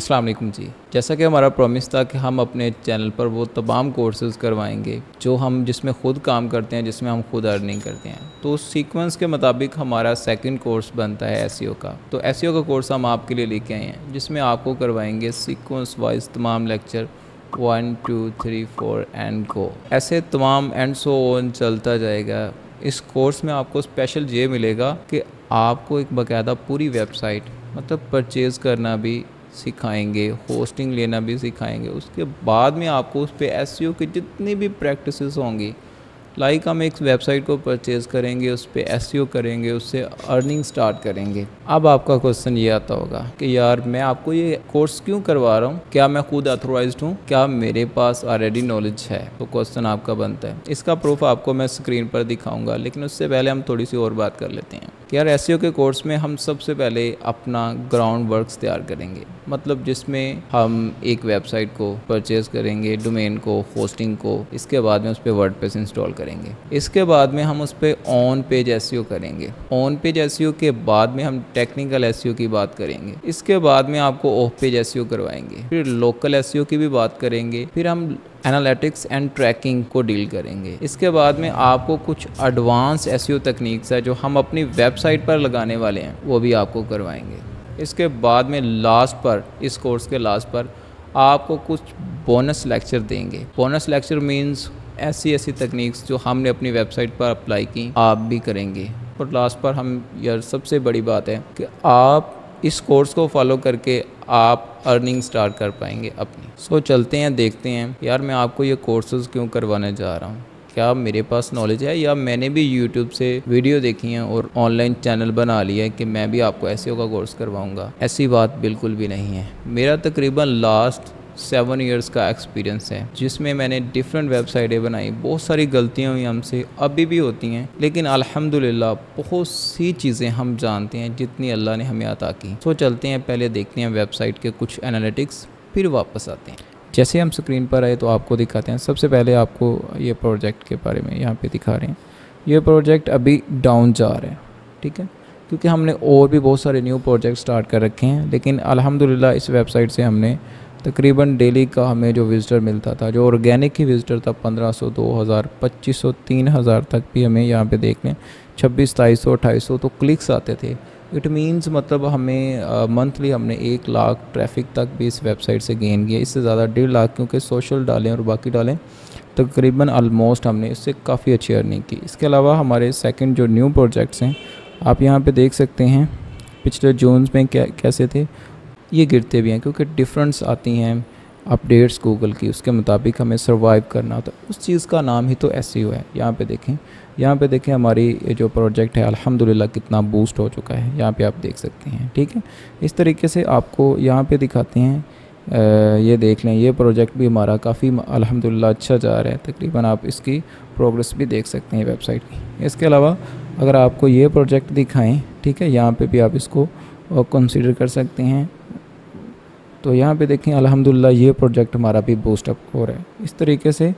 अस्सलाम वालेकुम जी। जैसा कि हमारा प्रॉमिस था कि हम अपने चैनल पर वो तमाम कोर्सेज़ करवाएँगे, जो हम, जिसमें ख़ुद काम करते हैं, जिसमें हम खुद अर्निंग करते हैं। तो उस सीक्वेंस के मुताबिक हमारा सेकंड कोर्स बनता है एस e का। तो एस e का कोर्स हम आपके लिए लेके आए हैं, जिसमें आपको करवाएँगे सीक्वेंस वाइज तमाम lecture one two three four and go ऐसे तमाम एंड सो ऑन चलता जाएगा। इस कोर्स में आपको स्पेशल ये मिलेगा कि आपको एक बाकायदा पूरी वेबसाइट मतलब परचेज़ करना भी सिखाएँगे होस्टिंग लेना भी सिखाएँगे। उसके बाद में आपको उस पर एस e की जितनी भी प्रैक्टिस होंगी लाइक हम एक वेबसाइट को परचेज़ करेंगे, उस पर एस e करेंगे, उससे अर्निंग स्टार्ट करेंगे। अब आपका क्वेश्चन ये आता होगा कि यार, मैं आपको ये कोर्स क्यों करवा रहा हूँ? क्या मैं खुद अथोराइज हूँ? क्या मेरे पास ऑलरेडी नॉलेज है? तो क्वेश्चन आपका बनता है। इसका प्रूफ आपको मैं स्क्रीन पर दिखाऊँगा, लेकिन उससे पहले हम थोड़ी सी और बात कर लेते हैं। कि यार एस के कोर्स में हम सबसे पहले अपना ग्राउंड वर्क्स तैयार करेंगे। मतलब जिसमें हम एक वेबसाइट को परचेज करेंगे डोमेन को होस्टिंग को, इसके बाद में उस पर वर्ड इंस्टॉल करेंगे। इसके बाद में हम उस पर ऑन पेज एस करेंगे। ऑन पेज एस के बाद में हम टेक्निकल एस की बात करेंगे। इसके बाद में आपको ऑफ़ पेज एस करवाएँगे। फिर लोकल एस की भी बात करेंगे। फिर हम एनालिटिक्स एंड ट्रैकिंग को डील करेंगे। इसके बाद में आपको कुछ एडवांस एस तकनीक्स है जो हम अपनी वेबसाइट पर लगाने वाले हैं। वो भी आपको करवाएँगे। इसके बाद में लास्ट पर, इस कोर्स के लास्ट पर आपको कुछ बोनस लेक्चर देंगे। बोनस लेक्चर मींस ऐसी ऐसी तकनीक्स जो हमने अपनी वेबसाइट पर अप्लाई की आप भी करेंगे। और लास्ट पर हम यार सबसे बड़ी बात है कि आप इस कोर्स को फॉलो करके आप अर्निंग स्टार्ट कर पाएँगे अपनी। सो so, चलते हैं देखते हैं यार मैं आपको ये कोर्सेज़ क्यों करवाने जा रहा हूँ? क्या मेरे पास नॉलेज है? या मैंने भी यूट्यूब से वीडियो देखी है और ऑनलाइन चैनल बना लिया है कि मैं भी आपको ऐसे का कोर्स करवाऊँगा? ऐसी बात बिल्कुल भी नहीं है। मेरा तकरीबन लास्ट सेवन इयर्स का एक्सपीरियंस है, जिसमें मैंने डिफरेंट वेबसाइटें बनाई। बहुत सारी गलतियाँ हुई हमसे, अभी भी होती हैं। लेकिन अल्हम्दुलिल्लाह, बहुत सी चीज़ें हम जानते हैं, जितनी अल्लाह ने हमें अता की। सो चलते हैं, पहले देखते हैं वेबसाइट के कुछ एनालिटिक्स फिर वापस आते हैं। जैसे हम स्क्रीन पर आए तो आपको दिखाते हैं। सबसे पहले आपको ये प्रोजेक्ट के बारे में यहाँ पे दिखा रहे हैं। ये प्रोजेक्ट अभी डाउन जा रहा है, ठीक है? क्योंकि हमने और भी बहुत सारे न्यू प्रोजेक्ट स्टार्ट कर रखे हैं। लेकिन अल्हम्दुलिल्लाह, इस वेबसाइट से हमने तकरीबन डेली का हमें जो विज़िटर मिलता था, जो ऑर्गेनिक ही विज़िटर था, पंद्रह सौ, दो हज़ार, पच्चीस सौ, तीन हज़ार तक भी हमें यहाँ पे देख लें। छब्बीस, सताईस सौ, अट्ठाईस सौ तो क्लिक्स आते थे। इट मीन्स मतलब हमें मंथली हमने एक लाख ट्रैफ़िक तक भी इस वेबसाइट से गेन किया। इससे ज़्यादा डेढ़ लाख क्योंकि सोशल डालें और बाकी डालें, तकरीबन आलमोस्ट हमने इससे काफ़ी अच्छी अर्निंग की। इसके अलावा हमारे सेकंड जो न्यू प्रोजेक्ट्स हैं, आप यहाँ पे देख सकते हैं, पिछले जोन्स में क्या, कैसे थे? ये गिरते भी हैं क्योंकि डिफरेंस आती हैं अपडेट्स गूगल की उसके मुताबिक हमें सर्वाइव करना होता है। उस चीज़ का नाम ही तो एस है। यहाँ पे देखें यहाँ पे देखें हमारी जो प्रोजेक्ट है अल्हम्दुलिल्लाह कितना बूस्ट हो चुका है। यहाँ पे आप देख सकते हैं ठीक है? इस तरीके से आपको यहाँ पे दिखाते हैं आ, ये देख लें ये प्रोजेक्ट भी हमारा काफ़ी अल्हम्दुलिल्लाह अच्छा जा रहा है। तकरीबन आप इसकी प्रोग्रेस भी देख सकते हैं वेबसाइट की। इसके अलावा अगर आपको ये प्रोजेक्ट दिखाएँ ठीक है यहाँ पर भी आप इसको कंसिडर कर सकते हैं। तो यहाँ पे देखें, अल्हम्दुलिल्लाह ये प्रोजेक्ट हमारा भी बूस्टअप हो रहा है। इस तरीके से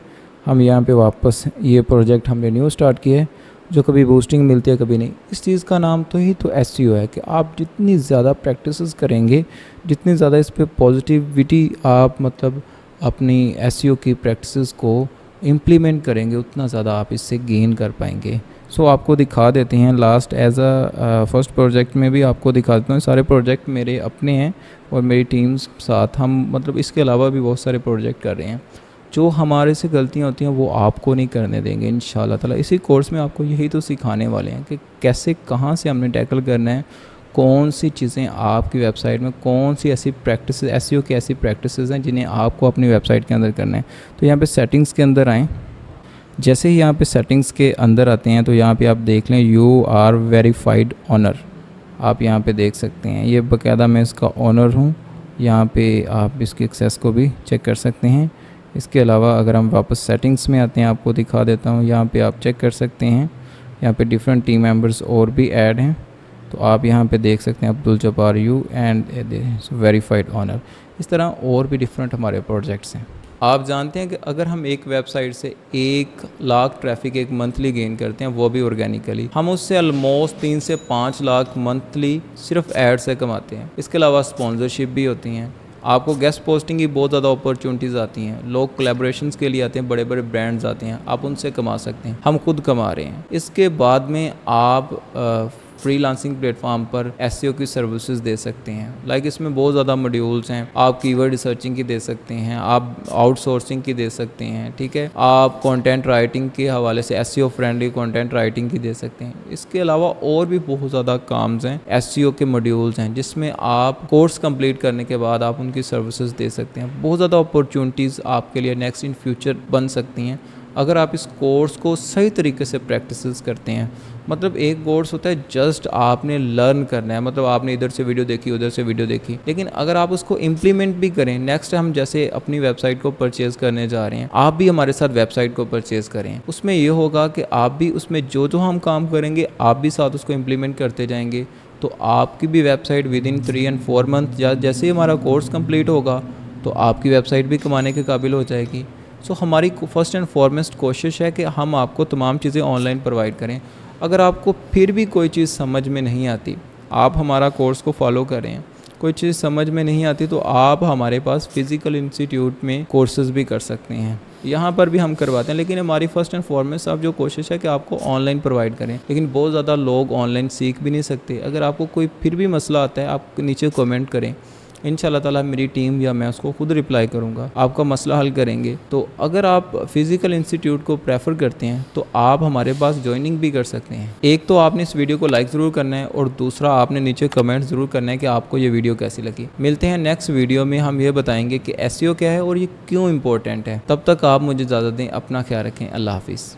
हम यहाँ पे वापस ये प्रोजेक्ट हमने न्यू स्टार्ट किया है, जो कभी बूस्टिंग मिलती है, कभी नहीं। इस चीज़ का नाम तो ही तो एस है कि आप जितनी ज़्यादा प्रैक्टिस करेंगे, जितनी ज़्यादा इस पर पॉजिटिविटी आप मतलब अपनी एस की प्रैक्टिस को इम्प्लीमेंट करेंगे, उतना ज़्यादा आप इससे गेन कर पाएँगे। सो आपको दिखा देते हैं last as a first project में भी आपको दिखा देता हूँ। सारे प्रोजेक्ट मेरे अपने हैं और मेरी टीम्स साथ हम मतलब इसके अलावा भी बहुत सारे प्रोजेक्ट कर रहे हैं। जो हमारे से गलतियाँ होती हैं, वो आपको नहीं करने देंगे इन ताला। इसी कोर्स में आपको यही तो सिखाने वाले हैं कि कैसे, कहाँ से हमने टैकल करना है, कौन सी चीज़ें आपकी वेबसाइट में, कौन सी ऐसी प्रैक्टिस एस की ऐसी प्रैक्टिस हैं, जिन्हें आपको अपनी वेबसाइट के अंदर करना है। तो यहाँ पे सेटिंग्स के अंदर आएँ। जैसे ही यहाँ पे सेटिंग्स के अंदर आते हैं तो यहाँ पे आप देख लें यू आर वेरीफाइड ऑनर आप यहाँ पे देख सकते हैं। ये बकायदा मैं इसका ऑनर हूँ। यहाँ पे आप इसके एक्सेस को भी चेक कर सकते हैं। इसके अलावा अगर हम वापस सेटिंग्स में आते हैं, आपको दिखा देता हूँ, यहाँ पे आप चेक कर सकते हैं। यहाँ पे डिफरेंट टीम मेंबर्स और भी ऐड हैं। तो आप यहाँ पे देख सकते हैं, अब्दुल जबार यू एंड वेरीफाइड ऑनर इस तरह और भी डिफरेंट हमारे प्रोजेक्ट्स हैं। आप जानते हैं कि अगर हम एक वेबसाइट से एक लाख ट्रैफ़िक एक मंथली गेन करते हैं, वो भी ऑर्गेनिकली हम उससे ऑलमोस्ट तीन से पाँच लाख मंथली सिर्फ़ एड से कमाते हैं। इसके अलावा स्पॉन्सरशिप भी होती हैं। आपको गेस्ट पोस्टिंग की बहुत ज़्यादा अपॉर्चुनिटीज़ आती हैं। लोग कोलेबोरेशन के लिए आते हैं बड़े बड़े ब्रांड्स आते हैं। आप उनसे कमा सकते हैं। हम खुद कमा रहे हैं। इसके बाद में आप फ्रीलांसिंग प्लेटफॉर्म पर एस e की सर्विसेज़ दे सकते हैं। लाइक like इसमें बहुत ज़्यादा मॉड्यूल्स हैं। आप कीवर्ड रिसर्चिंग की दे सकते हैं। आप आउटसोर्सिंग की दे सकते हैं। ठीक है? आप कंटेंट राइटिंग के हवाले से एस फ्रेंडली कंटेंट राइटिंग की दे सकते हैं। इसके अलावा और भी बहुत ज़्यादा काम्स हैं। एस e के मॉड्यूल्स हैं, जिसमें आप कोर्स कंप्लीट करने के बाद आप उनकी सर्विसेज़ दे सकते हैं। बहुत ज़्यादा अपॉर्चुनिटीज़ आपके लिए नेक्स्ट इन फ्यूचर बन सकती हैं। अगर आप इस कोर्स को सही तरीके से प्रैक्टिस करते हैं मतलब एक कोर्स होता है, जस्ट आपने लर्न करना है मतलब आपने इधर से वीडियो देखी, उधर से वीडियो देखी। लेकिन अगर आप उसको इम्प्लीमेंट भी करें नेक्स्ट हम जैसे अपनी वेबसाइट को परचेज करने जा रहे हैं, आप भी हमारे साथ वेबसाइट को परचेज करें। उसमें यह होगा कि आप भी उसमें जो जो हम काम करेंगे, आप भी साथ उसको इम्प्लीमेंट करते जाएँगे। तो आपकी भी website within three and four month जैसे ही हमारा कोर्स कंप्लीट होगा तो आपकी वेबसाइट भी कमाने के काबिल हो जाएगी। सो हमारी फ़र्स्ट एंड फॉरमेस्ट कोशिश है कि हम आपको तमाम चीज़ें ऑनलाइन प्रोवाइड करें। अगर आपको फिर भी कोई चीज़ समझ में नहीं आती, आप हमारा कोर्स को फॉलो करें कोई चीज़ समझ में नहीं आती तो आप हमारे पास फ़िज़िकल इंस्टीट्यूट में कोर्सेज भी कर सकते हैं। यहाँ पर भी हम करवाते हैं, लेकिन हमारी फ़र्स्ट एंड फॉरमेस्ट आप जो कोशिश है कि आपको ऑनलाइन प्रोवाइड करें। लेकिन बहुत ज़्यादा लोग ऑनलाइन सीख भी नहीं सकते। अगर आपको कोई फिर भी मसला आता है, आप नीचे कमेंट करें। इन ताला मेरी टीम या मैं उसको खुद रिप्लाई करूँगा। आपका मसला हल करेंगे। तो अगर आप फ़िज़िकल इंस्टीट्यूट को प्रेफर करते हैं तो आप हमारे पास ज्वाइनिंग भी कर सकते हैं। एक तो आपने इस वीडियो को लाइक ज़रूर करना है और दूसरा आपने नीचे कमेंट ज़रूर करना है कि आपको ये वीडियो कैसी लगी। मिलते हैं नेक्स्ट वीडियो में, हम ये बताएँगे कि एस क्या है और ये क्यों इंपॉर्टेंट है। तब तक आप मुझे इजाज़त दें, अपना ख्याल रखें। अल्लाह हाफिज़।